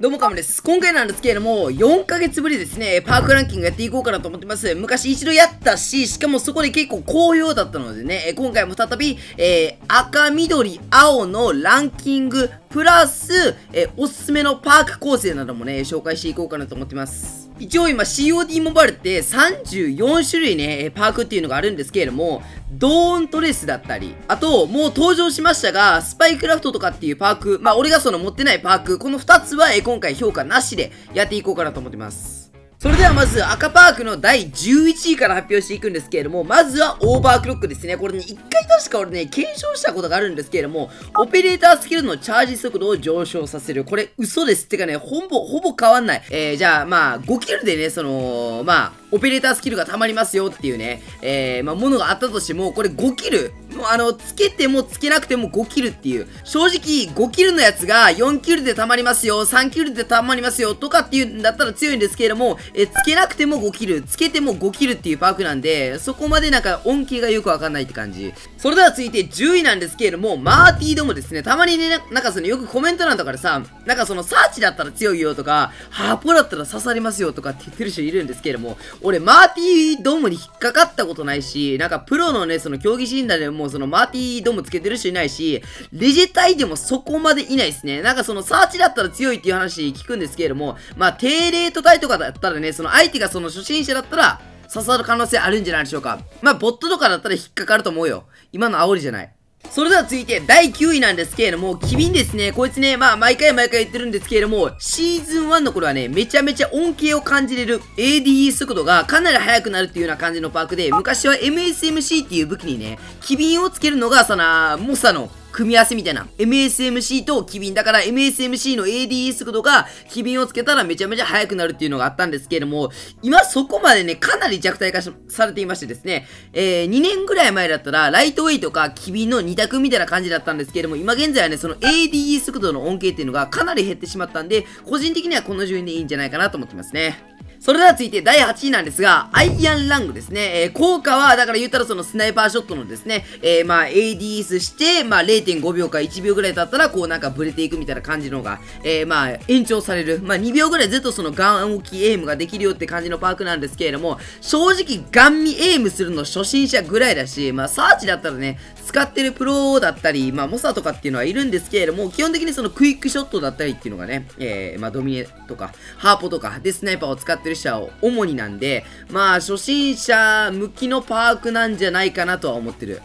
どうもかもです。今回なんですけれども、4ヶ月ぶりですね、パークランキングやっていこうかなと思ってます。昔一度やったし、しかもそこで結構好評だったのでね、今回も再び、えー、赤、緑、青のランキング、プラス、えー、おすすめのパーク構成などもね、紹介していこうかなと思ってます。一応今 COD モバイルって34種類ね、パークっていうのがあるんですけれども、ドーントレスだったり、あと、もう登場しましたが、スパイクラフトとかっていうパーク、まあ俺がその持ってないパーク、この2つは今回評価なしでやっていこうかなと思ってます。それではまず赤パークの第11位から発表していくんですけれども、まずはオーバークロックですね。これね、一回確か俺ね、検証したことがあるんですけれども、オペレータースキルのチャージ速度を上昇させる。これ嘘です。ってかね、ほぼ、ほぼ変わんない。えー、じゃあまあ、5キルでね、その、まあ、オペレータースキルが溜まりますよっていうね、えー、まあ、ものがあったとしても、これ5キル、もうあの、つけてもつけなくても5キルっていう、正直5キルのやつが4キルで溜まりますよ、3キルで溜まりますよとかっていうんだったら強いんですけれども、えつけなくても5キル、つけても5キルっていうパークなんで、そこまでなんか恩恵がよくわかんないって感じ。それでは続いて10位なんですけれども、マーティードもですね、たまにね、なんかそのよくコメント欄とかでさ、なんかそのサーチだったら強いよとか、ハーポだったら刺さりますよとかって言ってる人いるんですけれども、俺マーティードームに引っかかったことないし、なんかプロのね、その競技診断でももそのマーティードームつけてる人いないし、レジェタイでもそこまでいないですね。なんかそのサーチだったら強いっていう話聞くんですけれども、まあ低レート帯とかだったらね、その相手がその初心者だったら、刺さる可能性あるんじゃないでしょうか。まあボットとかだったら引っかかると思うよ。今の煽りじゃない。それでは続いて第9位なんですけれども、機敏ですね。こいつね、まあ毎回毎回言ってるんですけれども、シーズン1の頃はね、めちゃめちゃ恩恵を感じれる ADE 速度がかなり速くなるっていうような感じのパークで、昔は MSMC っていう武器にね、機敏をつけるのが、その、モサの組み合わせみたいな。MSMC と機敏。だから MSMC の ADE 速度が機敏をつけたらめちゃめちゃ速くなるっていうのがあったんですけれども、今そこまでね、かなり弱体化されていましてですね、えー、2年ぐらい前だったら、ライトウェイトとか機敏の2択みたいな感じだったんですけれども、今現在はね、その ADE 速度の恩恵っていうのがかなり減ってしまったんで、個人的にはこの順位でいいんじゃないかなと思ってますね。それでは続いて第8位なんですが、アイアンラングですね。えー、効果は、だから言ったらそのスナイパーショットのですね、えー、まあ ADS して、まあ0.5秒か1秒ぐらい経ったら、こうなんかブレていくみたいな感じのが、えー、まあ延長される。まあ2秒ぐらいずっとそのガン置きエイムができるよって感じのパークなんですけれども、正直ガン見エイムするの初心者ぐらいだし、まあサーチだったらね、使ってるプロだったり、まあモサとかっていうのはいるんですけれども、基本的にそのクイックショットだったりっていうのがね、えー、まあドミネとか、ハーポとかでスナイパーを使ってる人は主になんで、まあ、初心者向きのパークなんじゃないかなとは思ってる。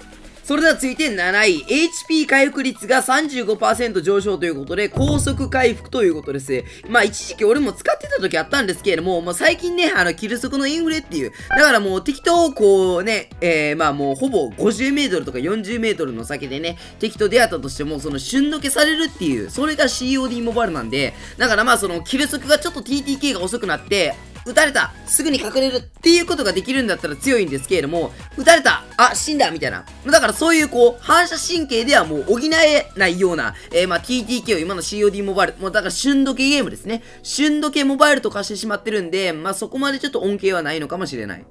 それでは続いて7位。HP 回復率が35%上昇ということで、高速回復ということです。まあ一時期俺も使ってた時あったんですけれども、もう最近ね、あの、キル速のインフレっていう。だからもう適当こうね、えー、まあもうほぼ50メートルとか40メートルの先でね、敵と出会ったとしても、その瞬時けされるっていう、それが COD モバイルなんで、だからまあそのキル速がちょっと TTK が遅くなって、撃たれたすぐに隠れるっていうことができるんだったら強いんですけれども、撃たれたあ、死んだみたいな。だからそういうこう、反射神経ではもう補えないような、えー、まあ TTK を今の COD モバイル、もうだから旬時計ゲームですね。旬時計モバイルと化してしまってるんで、まあそこまでちょっと恩恵はないのかもしれない。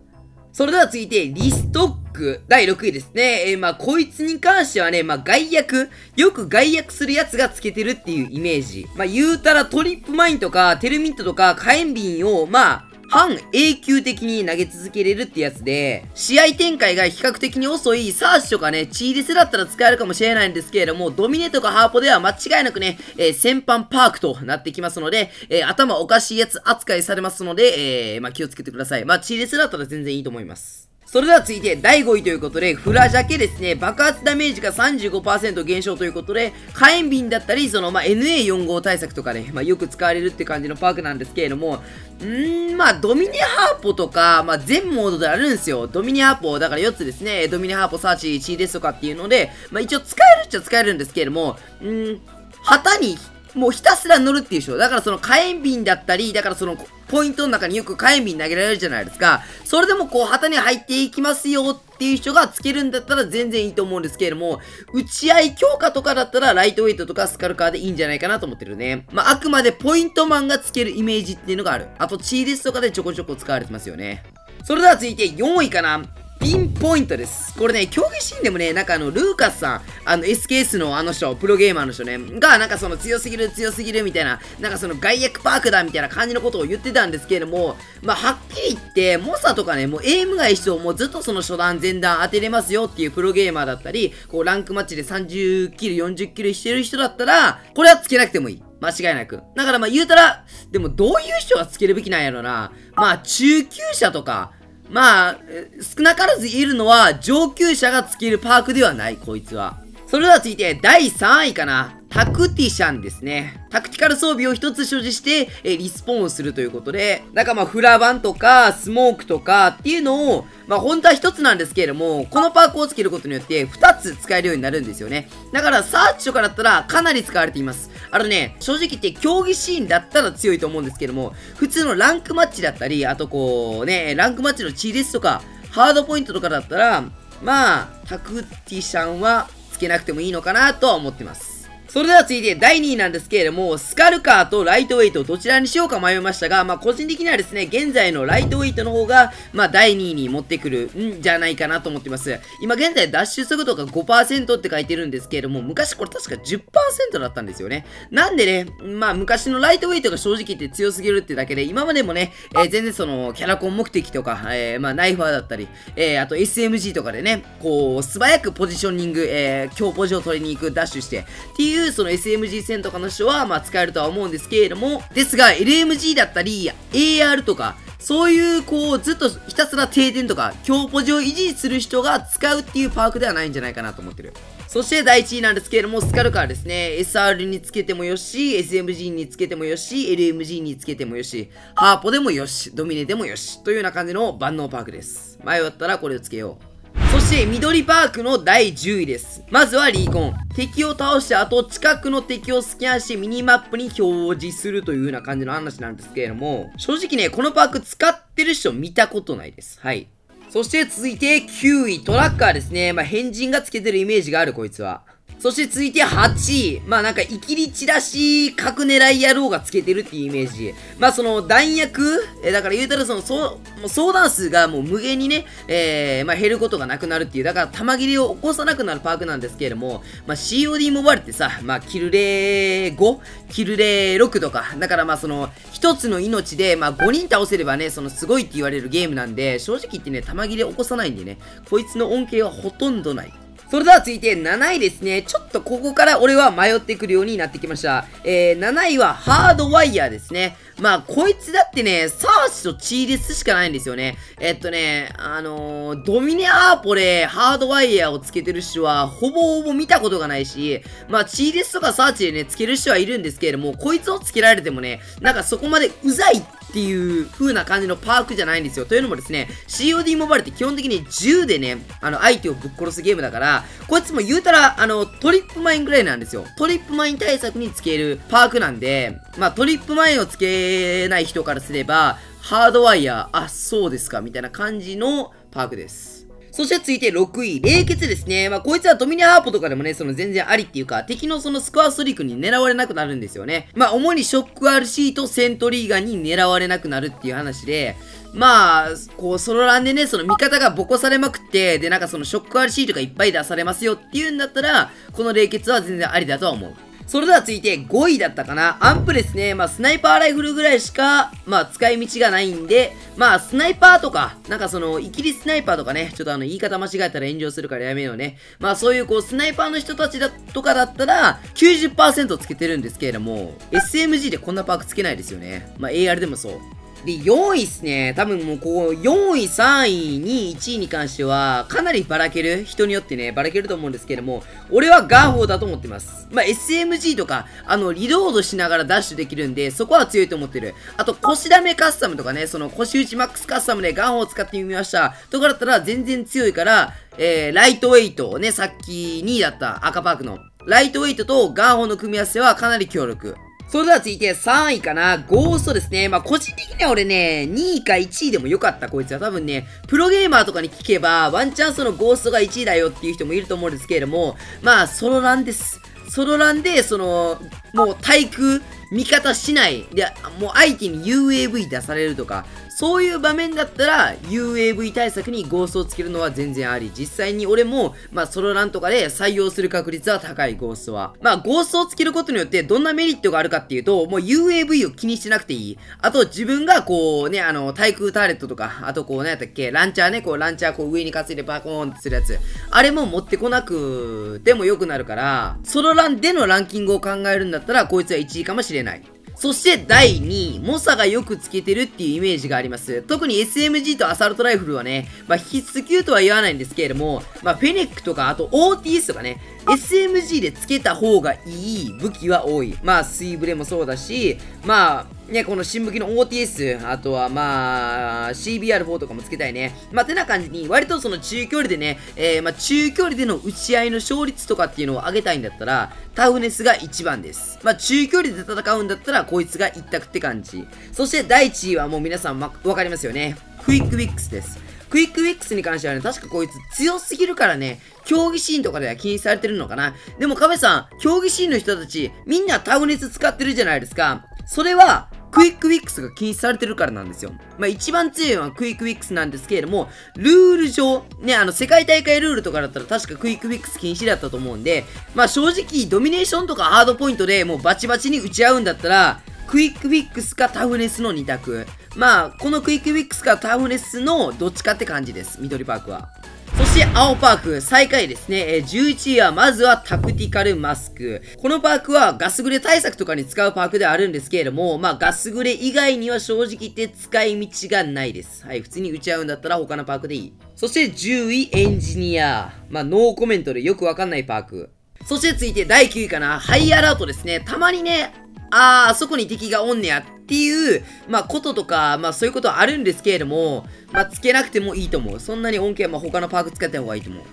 それでは続いて、リストック、第6位ですね。えー、まあ、こいつに関してはね、まあ、外役、よく外役するやつがつけてるっていうイメージ。まあ、言うたらトリップマインとか、テルミットとか、火炎瓶を、まあ、半永久的に投げ続けれるってやつで、試合展開が比較的に遅いサーシとかね、チーリスだったら使えるかもしれないんですけれども、ドミネとかハーポでは間違いなくね、えー、先般パークとなってきますので、えー、頭おかしいやつ扱いされますので、えー、まあ、気をつけてください。まあ、チーリスだったら全然いいと思います。それでは続いて第5位ということで、フラジャケですね、爆発ダメージが35%減少ということで、火炎瓶だったり、その、まあ、NA45 対策とかね、まあ、よく使われるって感じのパークなんですけれども、んーまあ、ドミニハーポとか、まあ、全モードであるんですよ。ドミニハーポ、だから4つですね、ドミニハーポ、サーチ、1ですとかっていうので、まあ、一応使えるっちゃ使えるんですけれども、んー旗にもうひたすら乗るっていう人。だからその火炎瓶だったり、だからそのポイントの中によく火炎瓶投げられるじゃないですか。それでもこう旗に入っていきますよっていう人がつけるんだったら全然いいと思うんですけれども、打ち合い強化とかだったらライトウェイトとかスカルカーでいいんじゃないかなと思ってるね。まあ、あくまでポイントマンがつけるイメージっていうのがある。あとチーデスとかでちょこちょこ使われてますよね。それでは続いて4位かな。ピンポイントです。これね、競技シーンでもね、なんかあの、ルーカスさん、あの、SKS のあの人、プロゲーマーの人ね、が、なんかその強すぎる強すぎるみたいな、なんかその外役パークだみたいな感じのことを言ってたんですけれども、まあ、はっきり言って、モサとかね、もうエイムが一緒、もうずっとその初段、前段当てれますよっていうプロゲーマーだったり、こう、ランクマッチで30キル、40キルしてる人だったら、これはつけなくてもいい。間違いなく。だからまあ言うたら、でもどういう人がつけるべきなんやろな。まあ中級者とか、まあ、少なからずいるのは上級者がつけるパークではない、こいつは。それでは続いて第3位かな。タクティシャンですね。タクティカル装備を一つ所持して、えリスポーンするということで、なんかまあフラバンとかスモークとかっていうのを、まあ本当は一つなんですけれども、このパークをつけることによって二つ使えるようになるんですよね。だからサーチとかだったらかなり使われています。あのね、正直言って競技シーンだったら強いと思うんですけども、普通のランクマッチだったり、あとこうね、ランクマッチのチーレスとか、ハードポイントとかだったら、まあ、タクティシャンはつけなくてもいいのかなとは思ってます。それでは続いて第2位なんですけれども、スカルカーとライトウェイトどちらにしようか迷いましたが、まあ個人的にはですね、現在のライトウェイトの方が、まあ第2位に持ってくるんじゃないかなと思ってます。今現在ダッシュ速度が5%って書いてるんですけれども、昔これ確か10%だったんですよね。なんでね、まあ昔のライトウェイトが正直言って強すぎるってだけで、今までもね、えー、全然そのキャラコン目的とか、えー、まあナイファーだったり、えー、あと SMG とかでね、こう素早くポジショニング、えー、強ポジを取りに行くダッシュして、っていうその SMG LMG 戦とかの人は、まあ、使えるとは思うんですけれども、ですが、LMG だったり、AR とか、そういう、こう、ずっとひたすら停電とか、強ポジを維持する人が使うっていうパークではないんじゃないかなと思ってる。そして第1位なんですけれども、スカルカーですね。SR につけてもよし、SMG につけてもよし、LMG につけてもよし、ハーポでもよし、ドミネでもよし、というような感じの万能パークです。迷ったらこれをつけよう。そして、緑パークの第10位です。まずはリーコン。敵を倒した後、近くの敵をスキャンしてミニマップに表示するというような感じの話なんですけれども、正直ね、このパーク使ってる人見たことないです。はい。そして続いて9位、トラッカーですね。まあ、変人がつけてるイメージがある、こいつは。そして続いて8位。まあなんか、イキリチラシ、角狙い野郎がつけてるっていうイメージ。まあその弾薬、えだから言うたらその、そう、もう相談数がもう無限にね、えー、まあ減ることがなくなるっていう、だから玉切れを起こさなくなるパークなんですけれども、まあ COD モバイルってさ、まあキルレー 5? キルレー6とか、だからまあその、一つの命で、まあ5人倒せればね、そのすごいって言われるゲームなんで、正直言ってね、玉切れ起こさないんでね、こいつの恩恵はほとんどない。それでは続いて7位ですね。ちょっとここから俺は迷ってくるようになってきました。えー、7位はハードワイヤーですね。まあ、こいつだってね、サーチとチーレスしかないんですよね。えっとね、あのー、ドミネアーポでハードワイヤーをつけてる人は、ほぼほぼ見たことがないし、まあ、チーレスとかサーチでね、つける人はいるんですけれども、こいつをつけられてもね、なんかそこまでうざいってっていう風な感じのパークじゃないんですよ。というのもですね、COD モバイルって基本的に銃でね、あの、相手をぶっ殺すゲームだから、こいつも言うたら、あの、トリップマインぐらいなんですよ。トリップマイン対策につけるパークなんで、まあ、トリップマインをつけない人からすれば、ハードワイヤー、あ、そうですか、みたいな感じのパークです。そして続いて6位、冷血ですね。まあ、こいつはドミニハーポとかでもね、その全然ありっていうか、敵のそのスコアストリークに狙われなくなるんですよね。まあ、主にショック RC とセントリーガンに狙われなくなるっていう話で、まあ、こう、ソロランでね、その味方がボコされまくって、で、なんかそのショック RC とかいっぱい出されますよっていうんだったら、この冷血は全然ありだとは思う。それでは続いて5位だったかな。アンプですね。まあ、スナイパーライフルぐらいしか、まあ、使い道がないんで、まあ、スナイパーとか、なんかその、イキリスナイパーとかね、ちょっとあの、言い方間違えたら炎上するからやめようね。まあ、そういうこう、スナイパーの人たちだとかだったら、90%つけてるんですけれども、SMG でこんなパークつけないですよね。まあ、AR でもそう。で、4位っすね。多分もうこう、4位、3位、2位、1位に関しては、かなりばらける。人によってね、ばらけると思うんですけれども、俺はガーホーだと思ってます。まあ、SMG とか、あの、リロードしながらダッシュできるんで、そこは強いと思ってる。あと、腰ダメカスタムとかね、その腰打ちマックスカスタムでガーホーを使ってみました。とかだったら全然強いから、えー、ライトウェイトね、さっき2位だった赤パークの。ライトウェイトとガーホーの組み合わせはかなり強力。それでは続いて3位かな。ゴーストですね。まあ、個人的には俺ね、2位か1位でもよかった、こいつは。多分ね、プロゲーマーとかに聞けば、ワンチャンそのゴーストが1位だよっていう人もいると思うんですけれども、まあ、ソロランです。ソロランで、その、もう対空、味方しない。で、もう相手に UAV 出されるとか、そういう場面だったら UAV 対策にゴーストをつけるのは全然あり。実際に俺も、まあソロランとかで採用する確率は高い、ゴーストは。まあゴーストをつけることによってどんなメリットがあるかっていうと、もう UAV を気にしてなくていい。あと自分がこうね、あの、対空ターレットとか、あとこう何やったっけ、ランチャーね、こうランチャーこう上に担いでバコーンってするやつ。あれも持ってこなくても良くなるから、ソロランでのランキングを考えるんだったら、こいつは1位かもしれない。れないそして第2位、モサがよくつけてるっていうイメージがあります。特に SMG とアサルトライフルはね、まあ必須級とは言わないんですけれども、まあフェネックとか、あと OTS とかね、SMG でつけた方がいい武器は多い。まあスイブレもそうだし、まあね、この新武器の OTS、あとはまあ、CBR4 とかもつけたいね。まあ、てな感じに、割とその中距離でね、えー、まあ、中距離での打ち合いの勝率とかっていうのを上げたいんだったら、タフネスが一番です。まあ、中距離で戦うんだったら、こいつが一択って感じ。そして第1位はもう皆さんわかりますよね。クイックフィックスです。クイックフィックスに関してはね、確かこいつ強すぎるからね、競技シーンとかでは禁止されてるのかな。でも、カメさん、競技シーンの人たち、みんなタフネス使ってるじゃないですか。それは、クイックフィックスが禁止されてるからなんですよ。まあ一番強いのはクイックフィックスなんですけれども、ルール上、ね、あの世界大会ルールとかだったら確かクイックフィックス禁止だったと思うんで、まあ正直ドミネーションとかハードポイントでもうバチバチに撃ち合うんだったら、クイックフィックスかタフネスの2択。まあ、このクイックフィックスかタフネスのどっちかって感じです。緑パークは。そして青パーク、最下位ですね。え11位は、まずはタクティカルマスク。このパークはガスグレ対策とかに使うパークではあるんですけれども、まあガスグレ以外には正直言って使い道がないです。はい、普通に撃ち合うんだったら他のパークでいい。そして10位、エンジニア。まあノーコメントでよくわかんないパーク。そして続いて第9位かな。ハイアラートですね。たまにね、あー、あそこに敵がおんねやっていう、まあ、こととか、まあ、そういうことはあるんですけれども、まあ、つけなくてもいいと思う。そんなに恩恵は、ま、他のパーク使った方がいいと思う。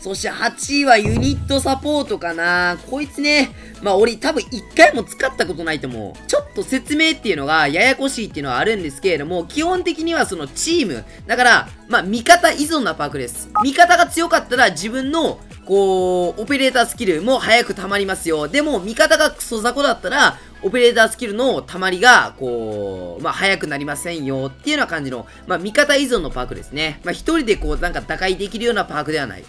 そして8位はユニットサポートかな。こいつね、まあ俺多分1回も使ったことないと思う。ちょっと説明っていうのがややこしいっていうのはあるんですけれども、基本的にはそのチーム。だから、まあ味方依存なパークです。味方が強かったら自分のこう、オペレータースキルも早く溜まりますよ。でも、味方がクソ雑魚だったら、オペレータースキルの溜まりが、こう、まあ、早くなりませんよっていうような感じの、まあ、味方依存のパークですね。まあ、一人でこう、なんか打開できるようなパークではない。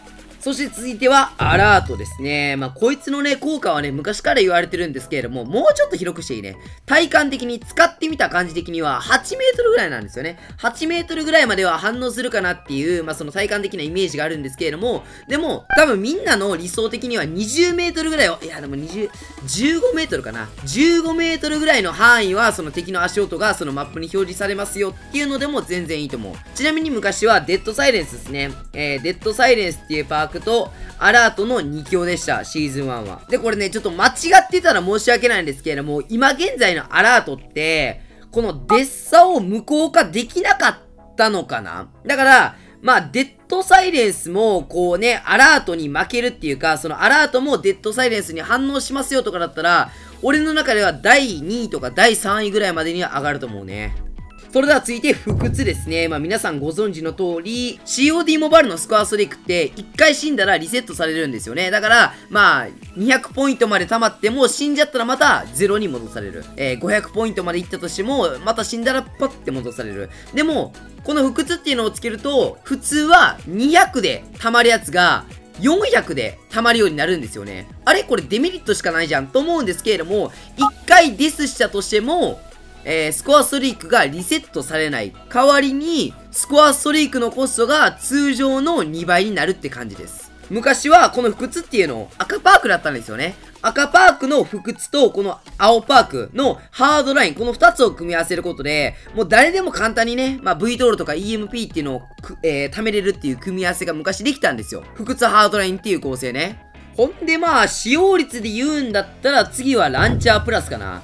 そして続いては、アラートですね。まあ、こいつのね、効果はね、昔から言われてるんですけれども、もうちょっと広くしていいね。体感的に使ってみた感じ的には、8メートルぐらいなんですよね。8メートルぐらいまでは反応するかなっていう、まあ、その体感的なイメージがあるんですけれども、でも、多分みんなの理想的には20メートルぐらいを、いや、でも20、15メートルかな。15メートルぐらいの範囲は、その敵の足音がそのマップに表示されますよっていうのでも全然いいと思う。ちなみに昔は、デッドサイレンスですね。えー、デッドサイレンスっていうパーククとアラートの2強でした、シーズン1は。で、これね、ちょっと間違ってたら申し訳ないんですけれども、今現在のアラートって、このデッサを無効化できなかったのかな？だから、まあ、デッドサイレンスも、こうね、アラートに負けるっていうか、そのアラートもデッドサイレンスに反応しますよとかだったら、俺の中では第2位とか第3位ぐらいまでには上がると思うね。それでは続いて、不屈ですね。まあ皆さんご存知の通り、COD モバイルのスコアストリークって、1回死んだらリセットされるんですよね。だから、まあ、200ポイントまで溜まっても、死んじゃったらまた0に戻される。えー、500ポイントまで行ったとしても、また死んだらパッて戻される。でも、この不屈っていうのをつけると、普通は200で溜まるやつが、400で溜まるようになるんですよね。あれ？これデメリットしかないじゃんと思うんですけれども、1回ディスしたとしても、えー、スコアストリークがリセットされない。代わりに、スコアストリークのコストが通常の2倍になるって感じです。昔はこの不屈っていうの赤パークだったんですよね。赤パークの不屈とこの青パークのハードライン、この2つを組み合わせることで、もう誰でも簡単にね、まあ、V トールとか EMP っていうのを、えー、貯めれるっていう組み合わせが昔できたんですよ。不屈ハードラインっていう構成ね。ほんでまあ、使用率で言うんだったら次はランチャープラスかな。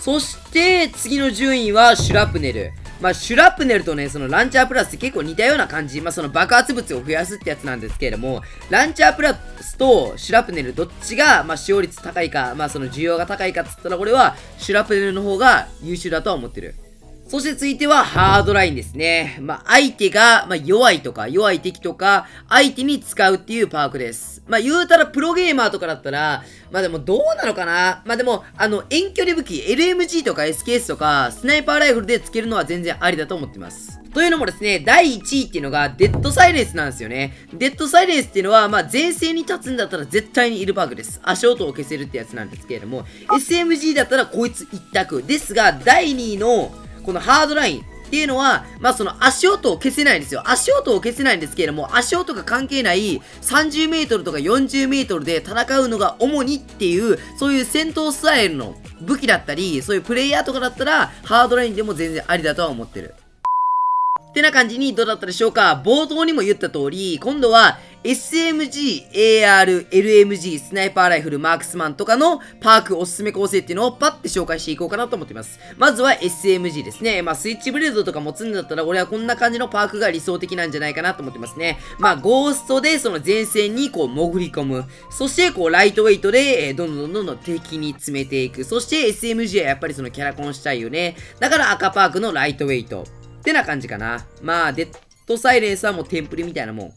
そして、次の順位はシュラプネル。まあ、シュラプネルとね、そのランチャープラスって結構似たような感じ。まあ、その爆発物を増やすってやつなんですけれども、ランチャープラスとシュラプネルどっちが、まあ、使用率高いか、まあ、その需要が高いかっつったら、これはシュラプネルの方が優秀だとは思ってる。そして続いてはハードラインですね。まあ、相手が、ま、弱いとか、弱い敵とか、相手に使うっていうパークです。まあ、言うたらプロゲーマーとかだったら、まあでもどうなのかなまあでも、あの、遠距離武器、LMG とか SKS とか、スナイパーライフルでつけるのは全然ありだと思ってます。というのもですね、第1位っていうのが、デッドサイレンスなんですよね。デッドサイレンスっていうのは、まあ、前線に立つんだったら絶対にいるバグです。足音を消せるってやつなんですけれども、SMG だったらこいつ一択。ですが、第2位の、このハードラインっていうのは、まあその足音を消せないんですよ。足音を消せないんですけれども、足音が関係ない30メートルとか40メートルで戦うのが主にっていう、そういう戦闘スタイルの武器だったり、そういうプレイヤーとかだったら、ハードラインでも全然ありだとは思ってる。ってな感じにどうだったでしょうか？冒頭にも言った通り、今度は SMG、AR、LMG、スナイパーライフル、マークスマンとかのパークおすすめ構成っていうのをパッて紹介していこうかなと思っています。まずは SMG ですね。まあスイッチブレードとか持つんだったら俺はこんな感じのパークが理想的なんじゃないかなと思ってますね。まあゴーストでその前線にこう潜り込む。そしてこうライトウェイトで、え、どんどんどんどん敵に詰めていく。そして SMG はやっぱりそのキャラコンしたいよね。だから赤パークのライトウェイト。ってな感じかな。まあ、デッドサイレンスはもうテンプレみたいなもん。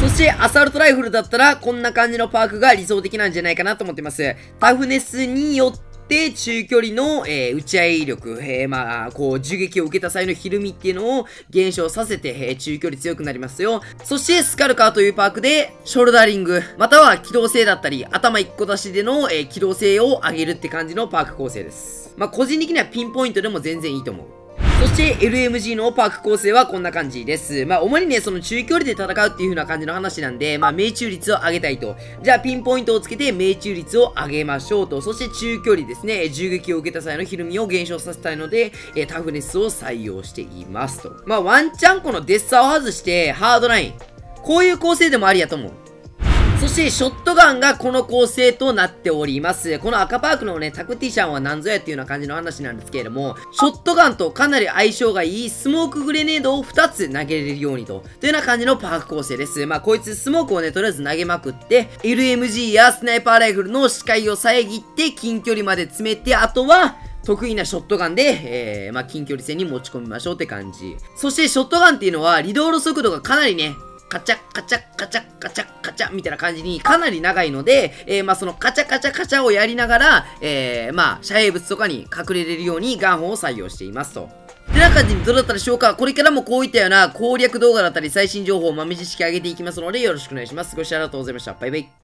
そして、アサルトライフルだったら、こんな感じのパークが理想的なんじゃないかなと思ってます。タフネスによって、中距離の、えー、打ち合い力、えー、まあ、こう、銃撃を受けた際のひるみっていうのを減少させて、えー、中距離強くなりますよ。そして、スカルカーというパークで、ショルダーリング、または機動性だったり、頭1個出しでの、え機動性を上げるって感じのパーク構成です。まあ、個人的にはピンポイントでも全然いいと思う。そして LMG のパーク構成はこんな感じです。まあ、主にね、その中距離で戦うっていう風な感じの話なんで、まあ、命中率を上げたいと。じゃあ、ピンポイントをつけて命中率を上げましょうと。そして中距離ですね、銃撃を受けた際のひるみを減少させたいので、えタフネスを採用していますと。まあ、ワンチャンこのデッサーを外して、ハードライン。こういう構成でもありやと思う。そして、ショットガンがこの構成となっております。この赤パークのね、タクティシャンは何ぞやっていうような感じの話なんですけれども、ショットガンとかなり相性がいいスモークグレネードを2つ投げれるようにと、というような感じのパーク構成です。まあ、こいつスモークをね、とりあえず投げまくって、LMG やスナイパーライフルの視界を遮って近距離まで詰めて、あとは、得意なショットガンで、えー、まあ、近距離戦に持ち込みましょうって感じ。そして、ショットガンっていうのは、リロール速度がかなりね、カチャカチャカチャカチャカチャみたいな感じにかなり長いので、えー、まあそのカチャカチャカチャをやりながら、えー、まあ遮蔽物とかに隠れれるようにガンホを採用していますと。てな感じにどうだったでしょうか？これからもこういったような攻略動画だったり最新情報を豆知識上げていきますのでよろしくお願いします。ご視聴ありがとうございました。バイバイ。